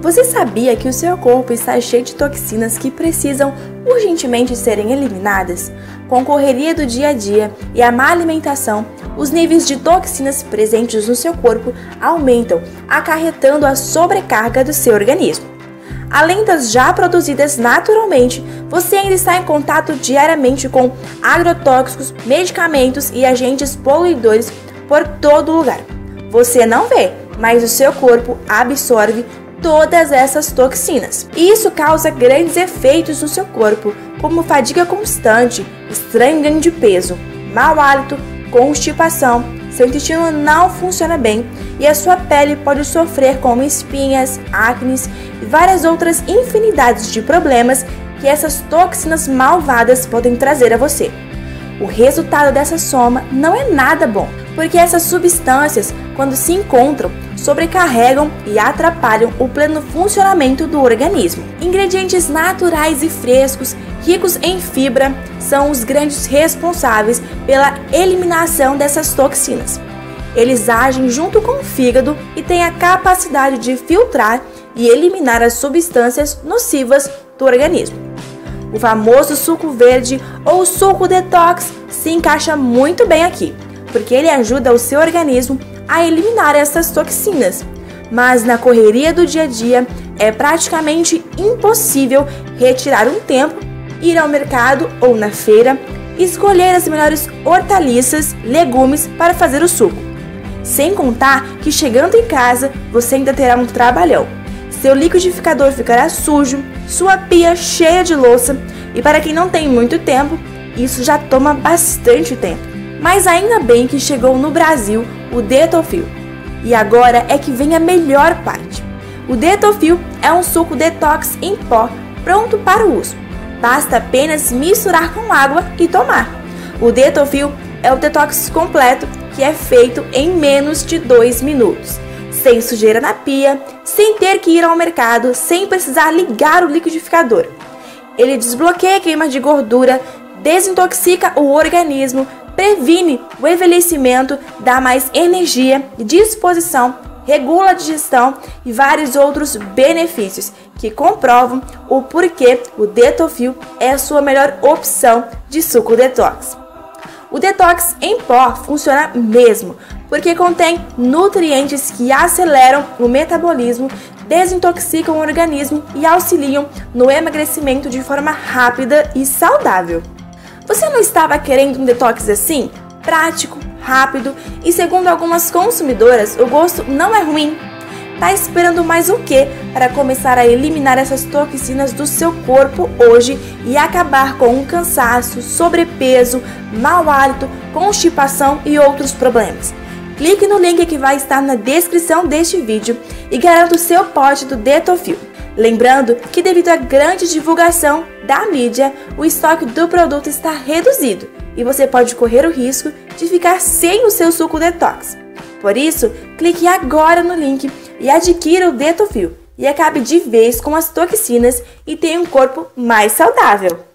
Você sabia que o seu corpo está cheio de toxinas que precisam urgentemente serem eliminadas? Com a correria do dia a dia e a má alimentação, os níveis de toxinas presentes no seu corpo aumentam, acarretando a sobrecarga do seu organismo. Além das já produzidas naturalmente, você ainda está em contato diariamente com agrotóxicos, medicamentos e agentes poluidores por todo lugar. Você não vê, mas o seu corpo absorve todas essas toxinas. E isso causa grandes efeitos no seu corpo, como fadiga constante, estranho ganho de peso, mau hálito, constipação, seu intestino não funciona bem e a sua pele pode sofrer com espinhas, acne e várias outras infinidades de problemas que essas toxinas malvadas podem trazer a você. O resultado dessa soma não é nada bom, porque essas substâncias, quando se encontram, sobrecarregam e atrapalham o pleno funcionamento do organismo. Ingredientes naturais e frescos, ricos em fibra, são os grandes responsáveis pela eliminação dessas toxinas. Eles agem junto com o fígado e têm a capacidade de filtrar e eliminar as substâncias nocivas do organismo. O famoso suco verde ou suco detox se encaixa muito bem aqui porque ele ajuda o seu organismo a eliminar essas toxinas. Mas na correria do dia a dia é praticamente impossível retirar um tempo, ir ao mercado ou na feira, escolher as melhores hortaliças, legumes para fazer o suco. Sem contar que chegando em casa você ainda terá um trabalhão. Seu liquidificador ficará sujo, sua pia cheia de louça e para quem não tem muito tempo, isso já toma bastante tempo. Mas ainda bem que chegou no Brasil o Detofil. E agora é que vem a melhor parte. O Detofil é um suco detox em pó pronto para o uso. Basta apenas misturar com água e tomar. O Detofil é o detox completo que é feito em menos de 2 minutos, sem sujeira na pia, sem ter que ir ao mercado, sem precisar ligar o liquidificador. Ele desbloqueia a queima de gordura, desintoxica o organismo, previne o envelhecimento, dá mais energia e disposição, regula a digestão e vários outros benefícios que comprovam o porquê o Detofil é a sua melhor opção de suco detox. O detox em pó funciona mesmo, porque contém nutrientes que aceleram o metabolismo, desintoxicam o organismo e auxiliam no emagrecimento de forma rápida e saudável. Você não estava querendo um detox assim? Prático, rápido e, segundo algumas consumidoras, o gosto não é ruim. Tá esperando mais o que para começar a eliminar essas toxinas do seu corpo hoje e acabar com o cansaço, sobrepeso, mau hálito, constipação e outros problemas? Clique no link que vai estar na descrição deste vídeo e garanta o seu pote do Detofil. Lembrando que devido à grande divulgação da mídia, o estoque do produto está reduzido e você pode correr o risco de ficar sem o seu suco detox. Por isso, clique agora no link e adquira o Detofil e acabe de vez com as toxinas e tenha um corpo mais saudável.